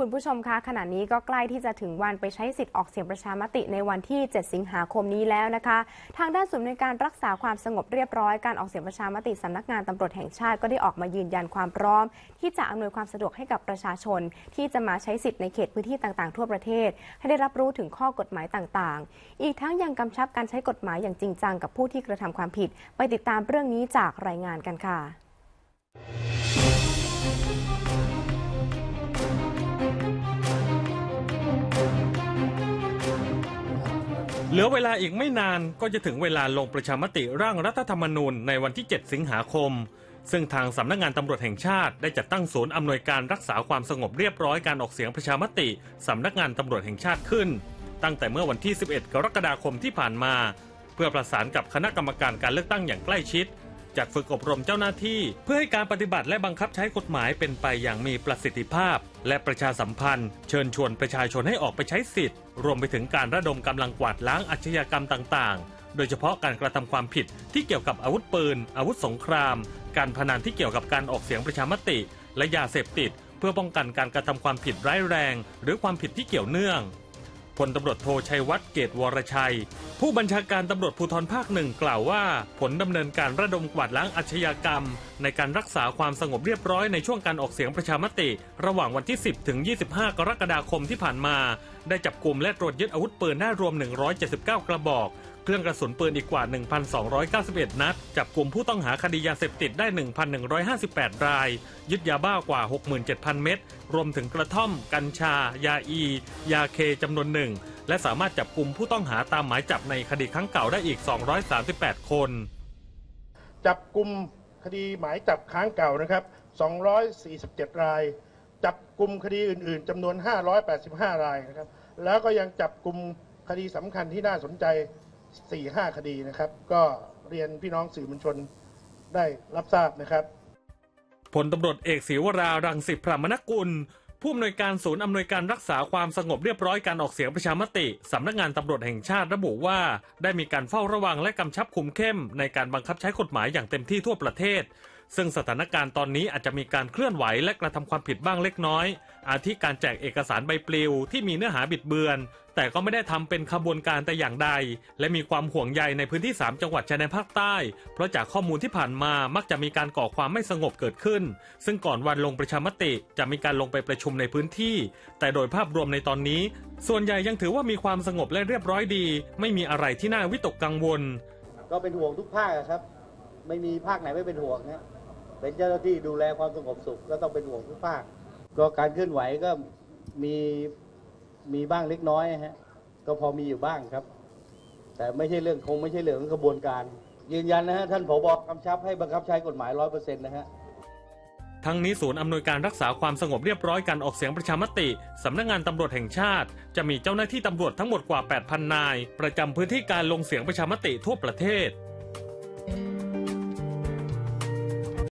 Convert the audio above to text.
คุณผู้ชมคะขณะนี้ก็ใกล้ที่จะถึงวันไปใช้สิทธิ์ออกเสียงประชามติในวันที่ 7 สิงหาคมนี้แล้วนะคะ ทางด้านศูนย์ในการรักษาความสงบเรียบร้อยการออกเสียงประชามติสำนักงานตำรวจแห่งชาติก็ได้ออกมายืนยันความพร้อม ที่จะอำนวยความสะดวกให้กับประชาชน ที่จะมาใช้สิทธิ์ในเขตพื้นที่ต่างๆ ทั่วประเทศ ให้ได้รับรู้ถึงข้อกฎหมายต่างๆ อีกทั้งยังกำชับการใช้กฎหมายอย่างจริงจังกับผู้ที่กระทำความผิด ไปติดตามเรื่องนี้จากรายงานกันค่ะ เหลือเวลาอีกไม่นานก็จะถึงเวลาลงประชามติร่างรัฐธรรมนูญในวันที่ 7 สิงหาคม ซึ่งทางสำนักงงานตำรวจแห่งชาติได้จัดตั้งศูนย์อำนวยการรักษาความสงบเรียบร้อยการออกเสียงประชามติสำนักงานตำรวจแห่งชาติขึ้น ตั้งแต่เมื่อวันที่ 11 กรกฎาคมที่ผ่านมา เพื่อประสานกับคณะกรรมการการเลือกตั้งอย่างใกล้ชิด จัดฝึกอบรมเจ้าหน้าที่ เพื่อให้การปฏิบัติและบังคับใช้กฎหมายเป็นไปอย่างมีประสิทธิภาพ และประชาสัมพันธ์ เชิญชวนประชาชนให้ออกไปใช้สิทธิ์ รวมไปถึงการระดมกำลังกวาดล้างอาชญากรรมต่างๆ โดยเฉพาะการกระทำความผิดที่เกี่ยวกับอาวุธปืน อาวุธสงคราม การพนันที่เกี่ยวกับการออกเสียงประชามติ และยาเสพติด เพื่อป้องกันการกระทำความผิดร้ายแรง หรือความผิดที่เกี่ยวเนื่องพลตำรวจโทชัยวัฒน์เกตวรชัย ผู้บัญชาการตำรวจภูธรภาคหนึ่งกล่าวว่า ผลดำเนินการระดมกวาดล้างอาชญากรรม ในการรักษาความสงบเรียบร้อยในช่วงการออกเสียงประชามติ ระหว่างวันที่ 10 ถึง 25 กรกฎาคมที่ผ่านมา ได้จับกลุ่มและตรวจยึดอาวุธปืนได้รวม 179 กระบอก เครื่องกระสุนปืนอีกกว่า 1,291 นัด จับกลุ่มผู้ต้องหาคดียาเสพติดได้ 1,158 ราย ยึดยาบ้ากว่า 67,000 เม็ดรวมถึงกระท่อม กัญชา ยาอี ยาเคจำนวนหนึ่ง และสามารถจับกลุ่มผู้ต้องหาตามหมายจับในคดีครั้งเก่าได้อีก 238 คน จับกลุ่มคดีหมายจับค้างเก่านะครับ 247 ราย จับกลุ่มคดีอื่น ๆจำนวน 585 รายนะครับ แล้วก็ยังจับกลุ่มคดีสำคัญที่น่าสนใจ 4-5 คดีนะครับ ก็เรียนพี่น้องสื่อมวลชนได้รับทราบนะครับ พลตำรวจเอกศิวรารังสิพรามนกุล ผู้อำนวยการศูนย์อำนวยการรักษาความสงบเรียบร้อยการออกเสียงประชามติ สำนักงานตำรวจแห่งชาติระบุว่า ได้มีการเฝ้าระวังและกำชับคุมเข้มในการบังคับใช้กฎหมายอย่างเต็มที่ทั่วประเทศ ซึ่งสถานการณ์ตอนนี้อาจจะมีการเคลื่อนไหวและกระทำความผิดบ้างเล็กน้อย อาทิการแจกเอกสารใบปลิวที่มีเนื้อหาบิดเบือน แต่ก็ไม่ได้ทำเป็นขบวนการแต่อย่างใด และมีความห่วงใยในพื้นที่ 3 จังหวัดชายแดนภาคใต้ เพราะจากข้อมูลที่ผ่านมามักจะมีการก่อความไม่สงบเกิดขึ้น ซึ่งก่อนวันลงประชามติจะมีการลงไปประชุมในพื้นที่ แต่โดยภาพรวมในตอนนี้ ส่วนใหญ่ยังถือว่ามีความสงบและเรียบร้อยดี ไม่มีอะไรที่น่าวิตกกังวล ก็เป็นห่วงทุกภาคครับ ไม่มีภาคไหนไม่เป็นห่วงนะเป็นเจ้าหน้าที่ดูแลความสงบสุขก็ต้องเป็นห่วงทุกภาค ก็การเคลื่อนไหวก็มีมีบ้างเล็กน้อยฮะก็พอมีอยู่บ้างครับ แต่ไม่ใช่เรื่องคงไม่ใช่เรื่องกระบวนการ ยืนยันนะฮะท่านผบกำชับให้บังคับใช้กฎหมายร้อยเปอร์เซ็นต์นะฮะทั้งนี้ศูนย์อำนวยการรักษาความสงบเรียบร้อยการออกเสียงประชามติ สำนักงานตำรวจแห่งชาติ จะมีเจ้าหน้าที่ตำรวจทั้งหมดกว่า 8,000 นาย ประจำพื้นที่การลงเสียงประชามติทั่วประเทศ